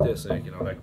this, like, you know, like.